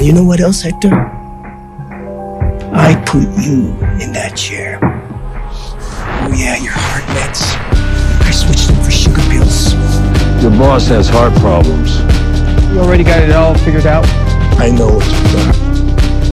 And you know what else, Hector? I put you in that chair. Oh yeah, your heart meds. I switched them for sugar pills. Your boss has heart problems. You already got it all figured out? I know what.